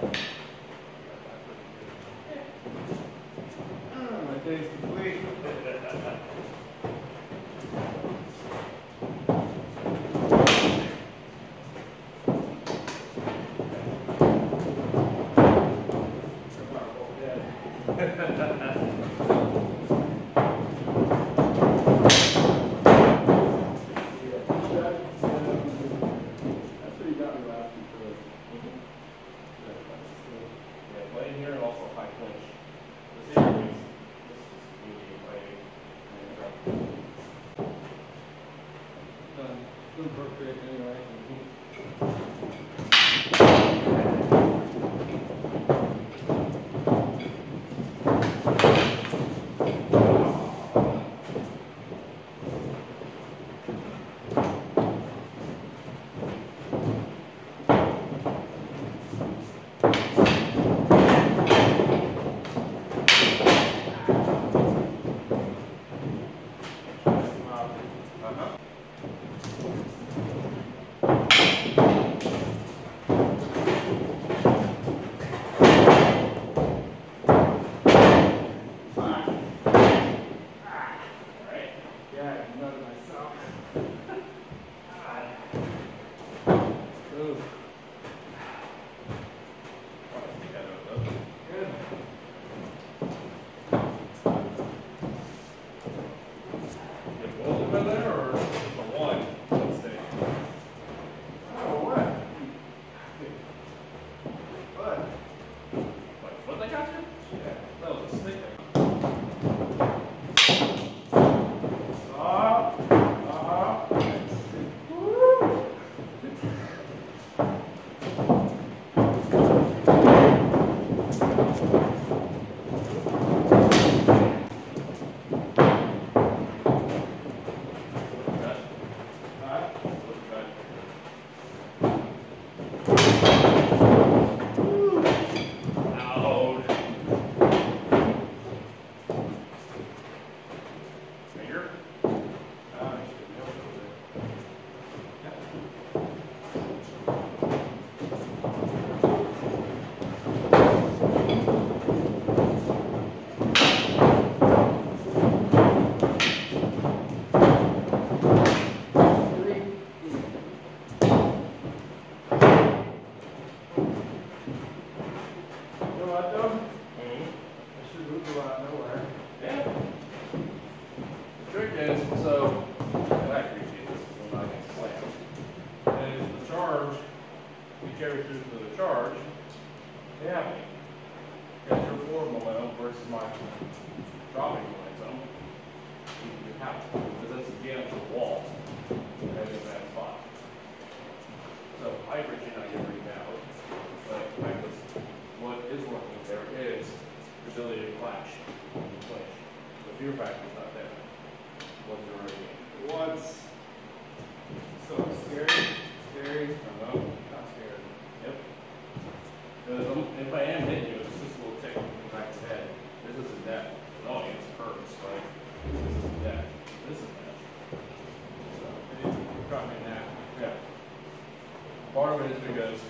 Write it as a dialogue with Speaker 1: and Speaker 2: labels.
Speaker 1: Thank you. because that's again the wall and in that spot. So hydrogen I can read out, but practice what is working there is the ability to clash and clash. The fear factor is not there What's you're already
Speaker 2: in. So scary, scary.
Speaker 1: No, know.
Speaker 2: Not scary.
Speaker 1: Yep. If I am hitting you, it's just a little tick. because.